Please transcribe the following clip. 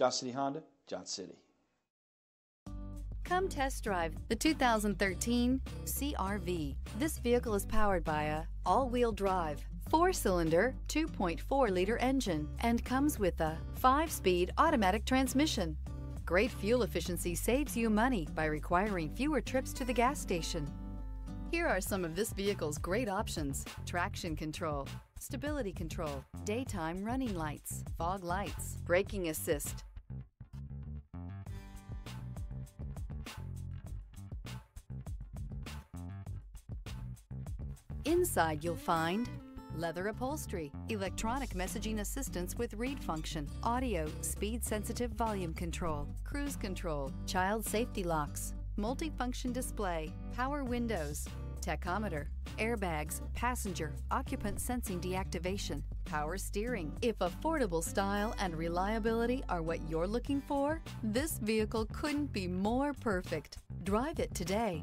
Johnson City Honda, Johnson City. Come test drive the 2013 CRV. This vehicle is powered by a all-wheel drive, four-cylinder, 2.4-liter engine and comes with a five-speed automatic transmission. Great fuel efficiency saves you money by requiring fewer trips to the gas station. Here are some of this vehicle's great options. Traction control, stability control, daytime running lights, fog lights, braking assist, Inside you'll find leather upholstery, electronic messaging assistance with read function, audio, speed-sensitive volume control, cruise control, child safety locks, multifunction display, power windows, tachometer, airbags, passenger, occupant sensing deactivation, power steering. If affordable style and reliability are what you're looking for, this vehicle couldn't be more perfect. Drive it today.